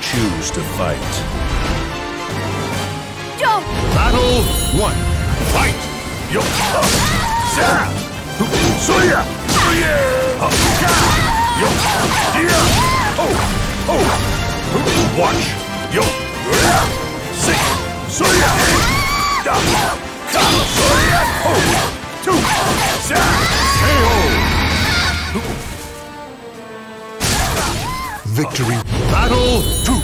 choose to fight? Jump! Battle one. Fight! Yo! Sa! Soya! Ka! Yo! Oh! Oh! Watch! Yo! Sing! Soya! Soya! Oh! Two! Sa! KO! Victory. Battle two.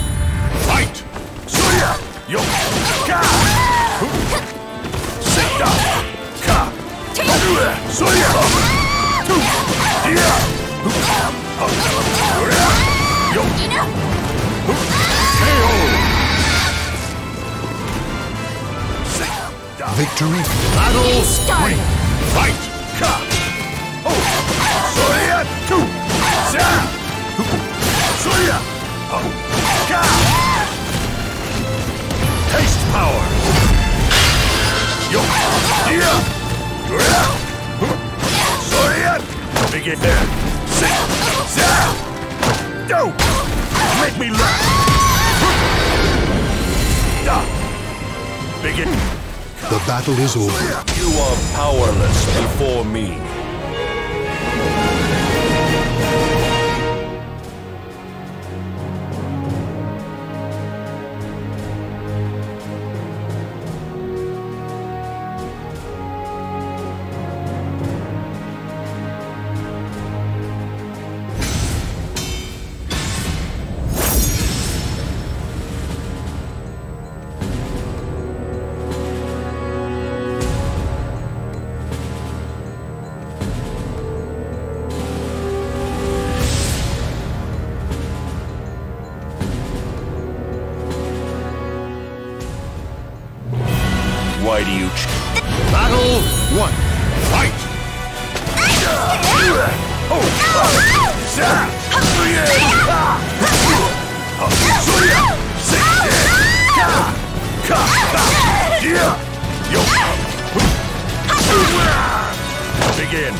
Fight! Soya! Yo! Ka! Sita! Ka! Soya! Two! Dia! Yo! KO! Sita! Victory. Battle Start. three. Fight! Ka! Oh! Soya! Two! Sa! Soya! Oh! Ka! Taste power! Yo! Dia! Soya! Begin there! Sing! Sa! Go! Make me laugh! Da! Begin! The battle is over. You are powerless before me. Battle one. Fight! Oh! Begin!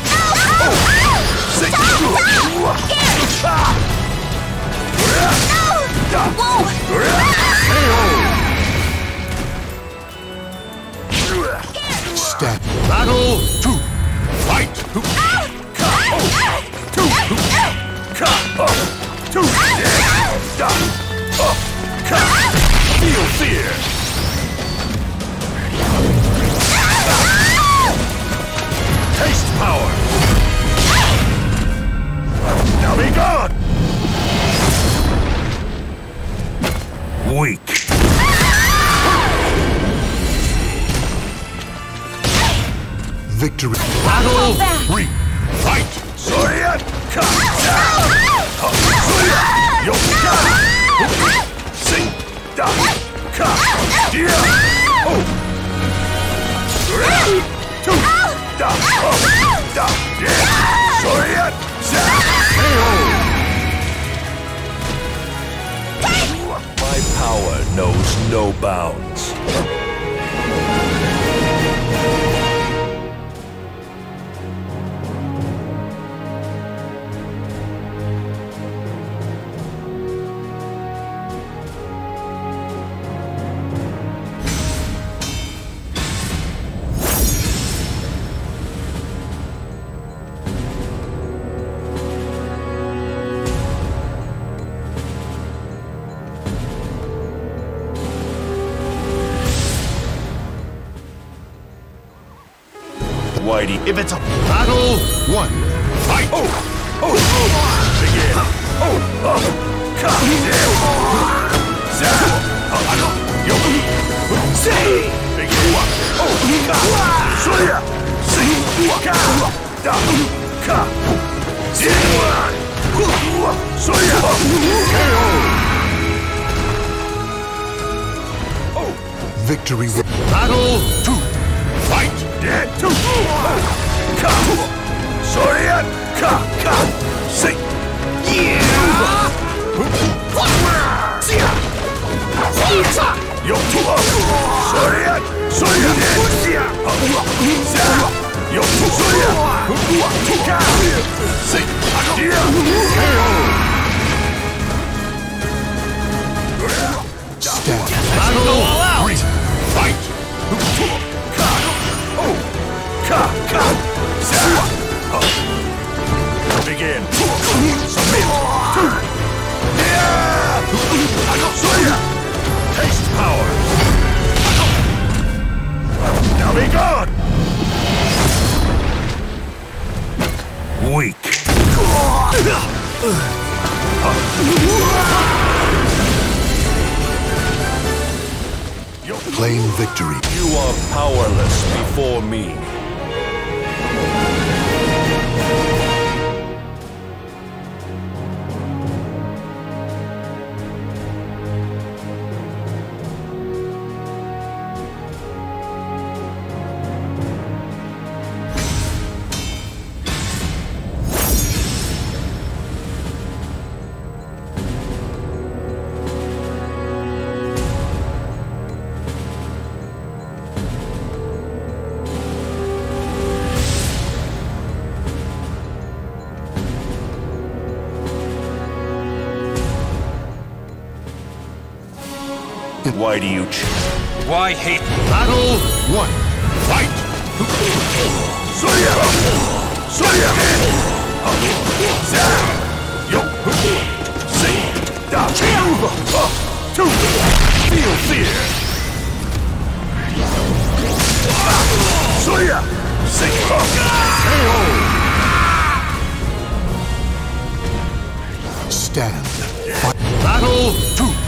Oh! Stand. Battle two. Fight! Oh! Ka! Feel fear! Taste power! Now be gone! Weak! Victory. Battle back. three. Fight! Soya! Ka! Sa! Soya! Yo! Ka! Sing! Da! Ka! Dia! Oh! Two! Da! Oh! Da! Yeah! Soya! Sa! KO! My power knows no bounds. fighting. If it's a battle, one. Fight! Oh! Oh! Oh! Again. Oh! Oh! Come there! Victory. Battle 2. Fight! Dead to Ka! Sorian! Ka! Ka! Sing! Yotua! Sorian! Sorian! Yotu! Sorian! Ka! Sing! Stand! Fight! Begin. Submit. Taste power. Now be gone. Weak. Claim victory. You are powerless before me. Why do you choose? Why hate? Battle one. Fight! Soya! Soya! Za! Yo! Say! Da! Two! Feel fear! Soya! KO! Stand. Battle two.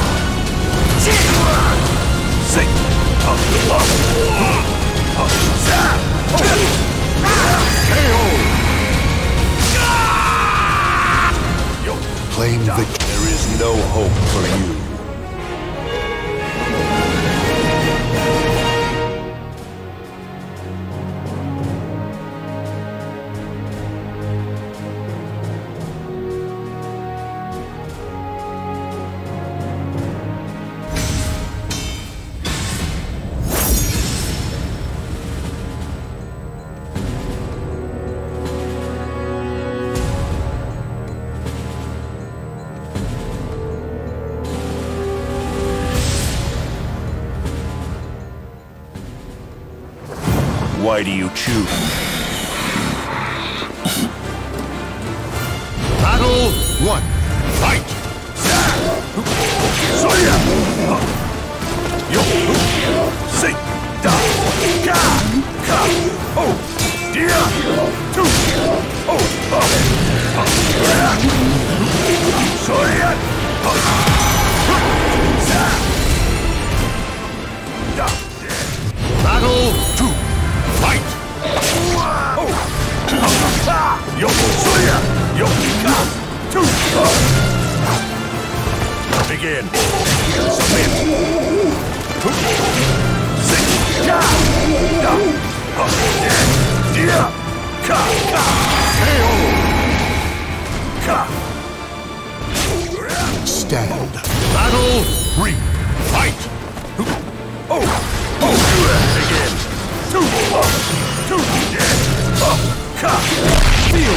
Claim victory. There is no hope for you. Do you choose? Yo! Soya! Yo! Ka! Two! Begin. Submit. Six. Ka! Stand. Battle three. Fight! Oh! Oh! Begin. Two! Two! Yeah! Ka! Feel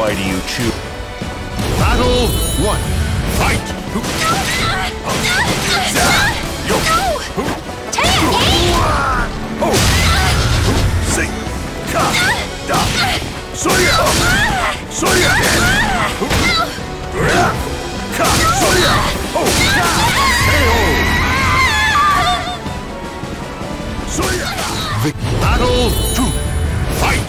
Why do you choose? Battle one. Fight. No! Oh. Sing. Da. Soya. Soya. Ka. Soya. Battle two. Fight.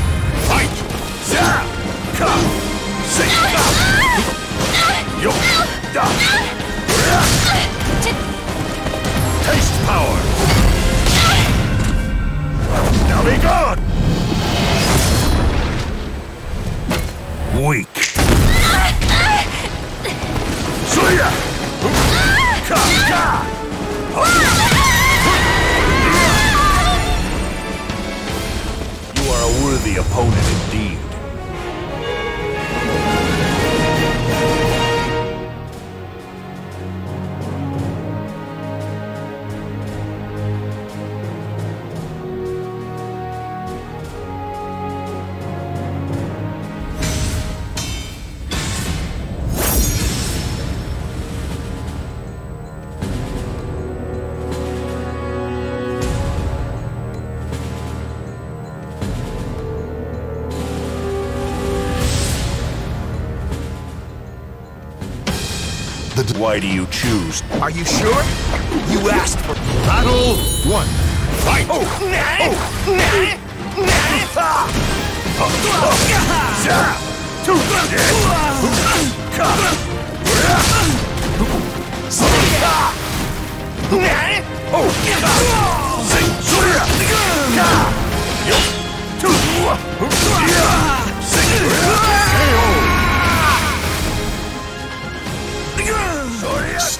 Weak! The Why do you choose? Are you sure? You asked for. Battle one. fight! Oh, oh.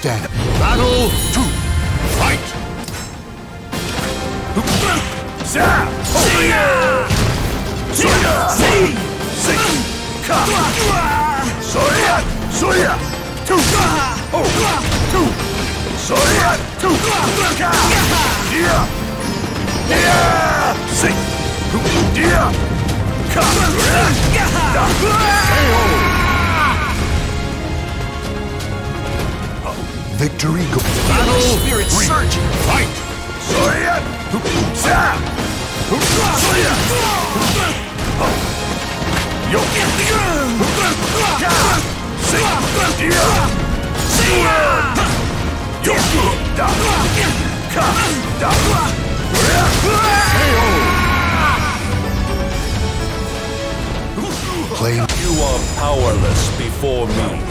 Battle two. Fight! Zap! Soya! Soya! Ka! Two! Oh! Two! Soya! Two! Ka! Dia! Dia! See! Dia! Ka! Da! KO! Victory go- Battle Spirit three. surging. Fight! Soya! Zap! Soya! Yo! Ka! Sing! Dia! Yo! Da! Ka! Da! KO! claim You are powerless before me.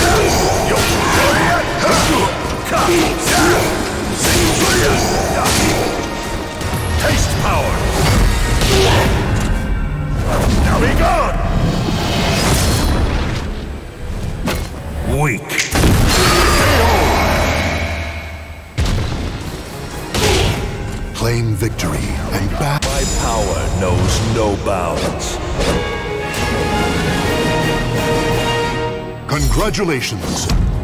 Congratulations.